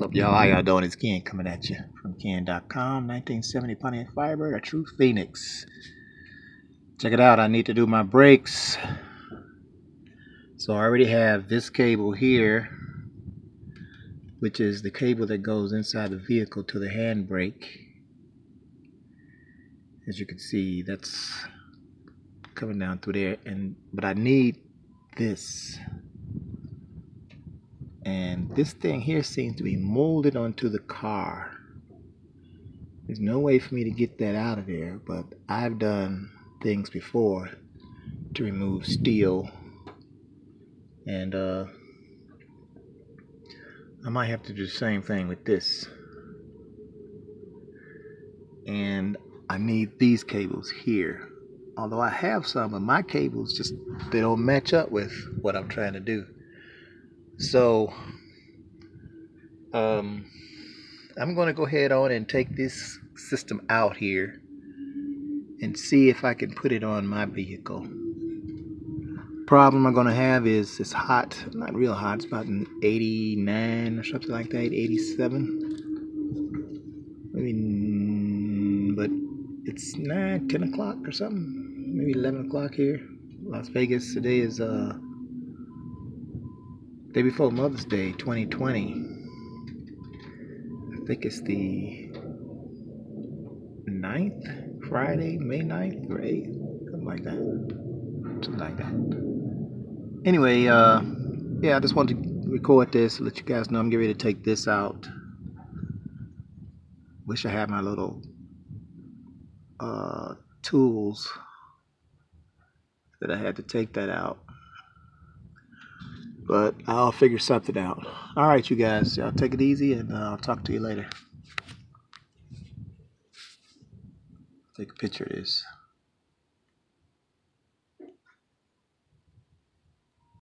What's up, y'all? How y'all doing? It's Ken coming at you from Ken.com. 1970 Pontiac Firebird, a true Phoenix. Check it out. I need to do my brakes. So I already have this cable here, which is the cable that goes inside the vehicle to the handbrake. As you can see, that's coming down through there. And but I need this and this thing here seems to be molded onto the car. There's no way for me to get that out of there but I've done things before to remove steel. And uh, I might have to do the same thing with this. And I need these cables here. Although I have some but my cables just they don't match up with what I'm trying to do so um, I'm going to go ahead on and take this system out here and see if I can put it on my vehicle. Problem I'm going to have is it's hot, not real hot, it's about an 89 or something like that, 87. Maybe, but it's 9, 10 o'clock or something, maybe 11 o'clock here. Las Vegas today is uh Day before Mother's Day 2020. I think it's the 9th, Friday, May 9th or 8th, something like that. Something like that. Anyway, uh, yeah, I just wanted to record this, let you guys know I'm getting ready to take this out. Wish I had my little uh, tools that I had to take that out but I'll figure something out. All right, you guys, y'all take it easy, and uh, I'll talk to you later. Take a picture of this.